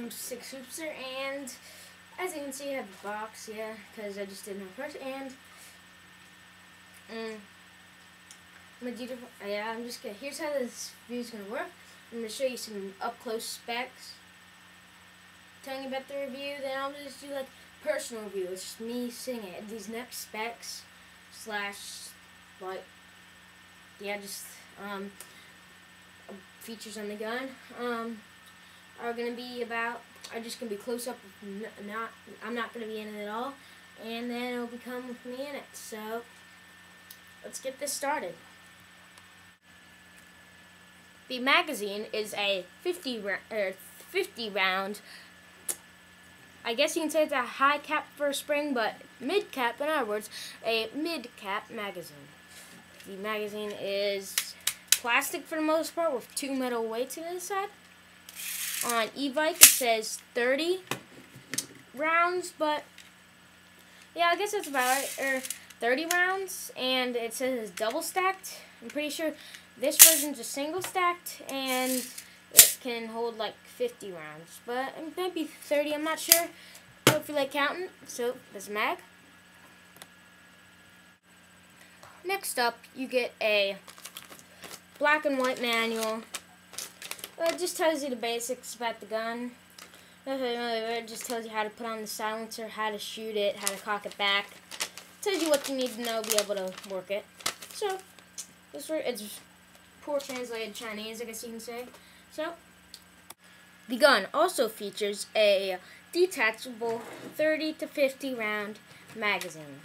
I'm Six Hoopster, and as you can see, I have a box, yeah, because I just didn't have first, and, mm, I'm gonna do yeah, I'm just gonna, here's how this view is gonna work. I'm gonna show you some up-close specs, telling you about the review, then I'll just do, like, personal review, it's just me singing it, these next specs, slash, like, yeah, just, um, features on the gun, um, are going to be about, are just going to be close up, not, I'm not going to be in it at all, and then it'll become with me in it. So, let's get this started. The magazine is a 50, er, 50 round, I guess you can say it's a high cap for a spring, but mid cap, in other words, a mid cap magazine. The magazine is plastic for the most part with two metal weights on the side on eBay it says 30 rounds, but yeah, I guess that's about right, or 30 rounds, and it says it's double stacked. I'm pretty sure this version's a single stacked, and it can hold like 50 rounds, but it might be 30, I'm not sure. Don't feel like counting, so this mag. Next up, you get a black and white manual it just tells you the basics about the gun. It just tells you how to put on the silencer, how to shoot it, how to cock it back. It tells you what you need to know to be able to work it. So, this it's poor translated Chinese, I guess you can say. So, the gun also features a detachable 30 to 50 round magazine.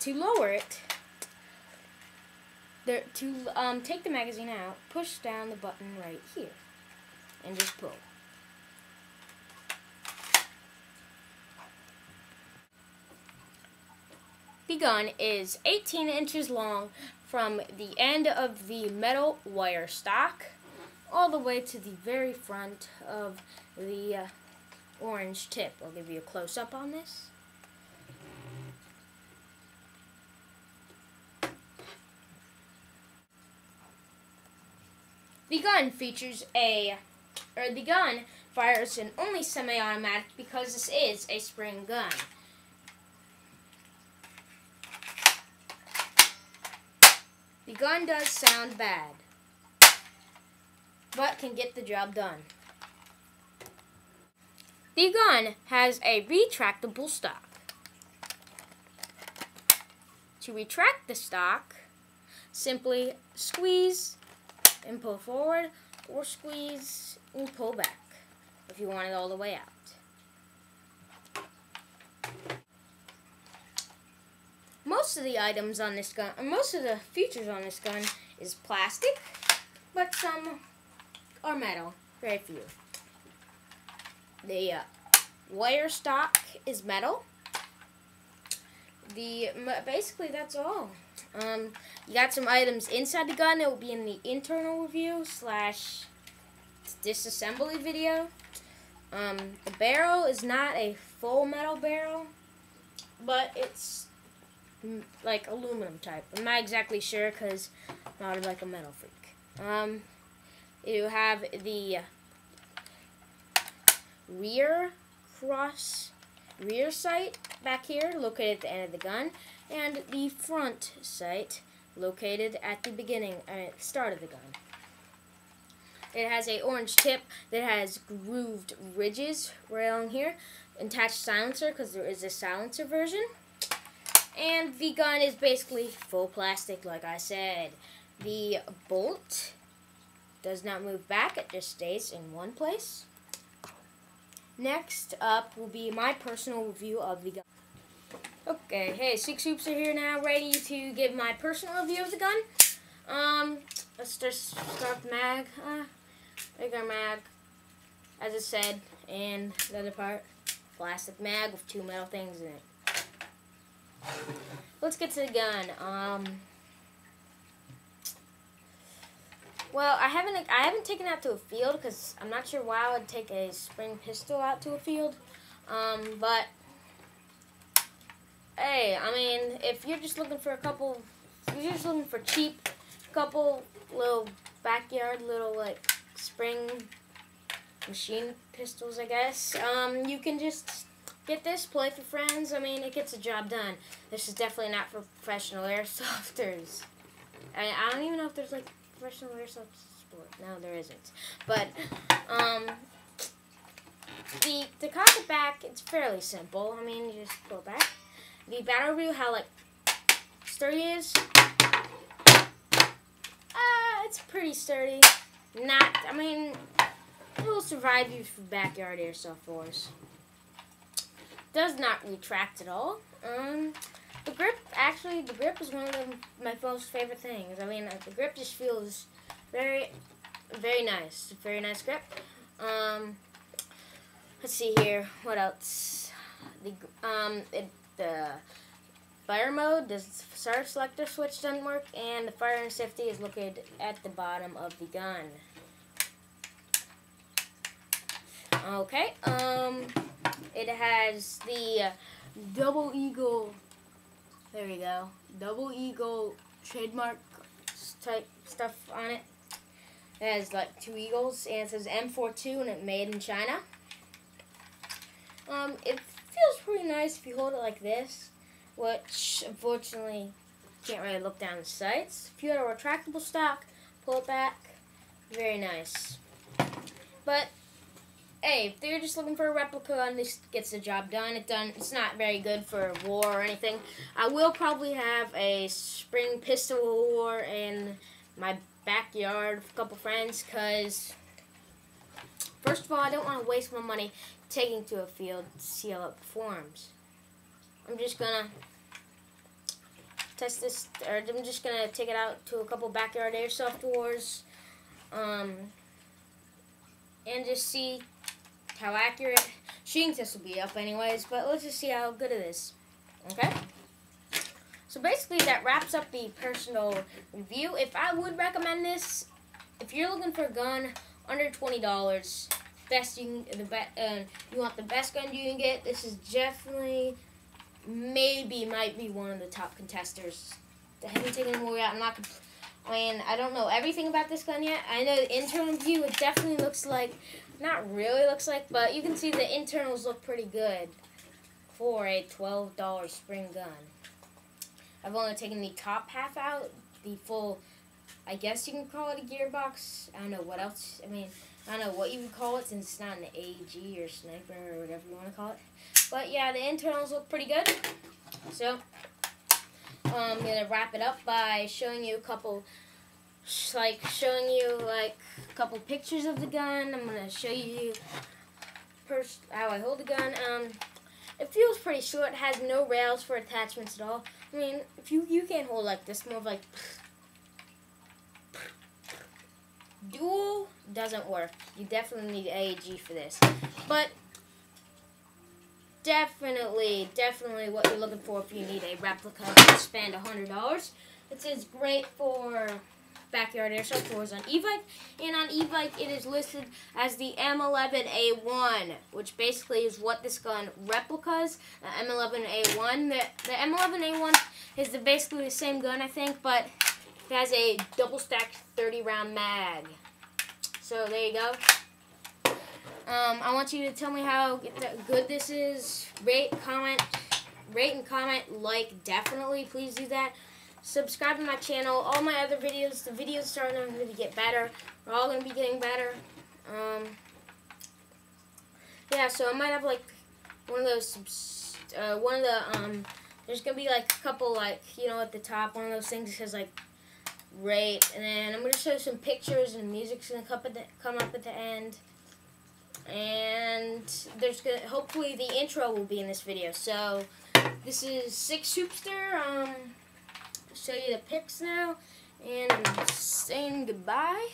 To lower it, there, to um, take the magazine out, push down the button right here. And just pull. The gun is 18 inches long from the end of the metal wire stock all the way to the very front of the uh, orange tip. I'll give you a close-up on this. The gun features a, or the gun fires an only semi-automatic because this is a spring gun. The gun does sound bad, but can get the job done. The gun has a retractable stock. To retract the stock, simply squeeze and pull forward, or squeeze and pull back if you want it all the way out. Most of the items on this gun, most of the features on this gun is plastic, but some are metal, very few. The uh, wire stock is metal. The basically that's all. Um, you got some items inside the gun that will be in the internal review slash disassembly video. Um, the barrel is not a full metal barrel, but it's like aluminum type. I'm not exactly sure because I'm not like a metal freak. Um, you have the rear cross rear sight back here located at the end of the gun and the front sight located at the beginning, at uh, the start of the gun. It has a orange tip that has grooved ridges right along here. Attached silencer because there is a silencer version. And the gun is basically full plastic like I said. The bolt does not move back, it just stays in one place. Next up will be my personal review of the gun. Okay, hey, Six Hoopster here now, ready to give my personal review of the gun. Um, let's just start with mag. Uh, regular mag, as I said, and the other part, plastic mag with two metal things in it. Let's get to the gun. Um, well, I haven't I haven't taken out to a field because I'm not sure why I would take a spring pistol out to a field. Um, but hey, I mean, if you're just looking for a couple, you're just looking for cheap, couple little backyard little like spring machine pistols, I guess. Um, you can just get this, play for friends. I mean, it gets the job done. This is definitely not for professional airsofters. I, I don't even know if there's like professional airsoft sport. No, there isn't. But um, the to cock it back, it's fairly simple. I mean, you just it back. The battle review, how like sturdy is. Uh, it's pretty sturdy. Not, I mean, it will survive you for backyard airsoft wars. Does not retract at all. Um, the grip, actually, the grip is one of the, my most favorite things. I mean, the grip just feels very, very nice. Very nice grip. Um, let's see here. What else? The um, it, the fire mode, the fire selector switch doesn't work, and the fire and safety is located at the bottom of the gun. Okay, um, it has the double eagle, there we go, double eagle trademark type stuff on it. It has like two eagles, and it says M42, and it's made in China. Um, it feels pretty nice if you hold it like this, which unfortunately can't really look down the sights. If you had a retractable stock, pull it back, very nice. But hey, if they're just looking for a replica and this gets the job done, it done. It's not very good for war or anything. I will probably have a spring pistol war in my backyard with a couple friends, cause first of all, I don't want to waste my money taking to a field to see how it performs. I'm just gonna test this, or I'm just gonna take it out to a couple backyard airsoft wars, um, and just see how accurate. Shooting test will be up anyways, but let's just see how good it is. Okay? So basically that wraps up the personal review. If I would recommend this, if you're looking for a gun under $20, best you can, the be, uh, you want the best gun you can get, this is definitely, maybe, might be one of the top contesters. I haven't more out. I'm not, mean, I don't know everything about this gun yet. I know the internal view, it definitely looks like not really looks like, but you can see the internals look pretty good for a $12 spring gun. I've only taken the top half out, the full, I guess you can call it a gearbox. I don't know what else, I mean, I don't know what you would call it since it's not an AG or sniper or whatever you want to call it. But yeah, the internals look pretty good. So, I'm going to wrap it up by showing you a couple like showing you like a couple pictures of the gun. I'm gonna show you how I hold the gun. Um, it feels pretty short. It has no rails for attachments at all. I mean, if you you can't hold like this, more of like dual doesn't work. You definitely need AEG for this, but definitely, definitely what you're looking for if you need a replica. Spend a hundred dollars. It is great for backyard airsoft tours on eBay, and on eBay it is listed as the M11A1, which basically is what this gun replicas. The M11A1, the, the M11A1 is the, basically the same gun, I think, but it has a double stacked 30 round mag. So there you go. Um, I want you to tell me how good this is. Rate, comment, rate and comment, like, definitely. Please do that subscribe to my channel. All my other videos, the videos starting to get better. We're all going to be getting better. Um, yeah, so I might have like one of those, uh, one of the, um, there's going to be like a couple like, you know, at the top, one of those things that says like rate. And then I'm going to show some pictures and music's going to come up at the end. And there's to, hopefully the intro will be in this video. So, this is Six Hoopster. Um, show you the pics now. And I'm saying goodbye.